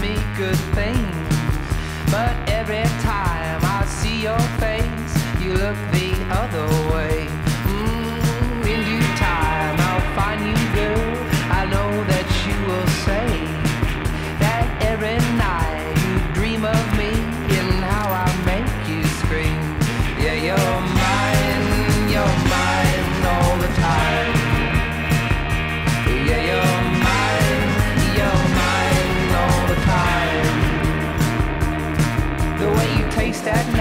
me good things. But every time I see your face, you look the other way. Way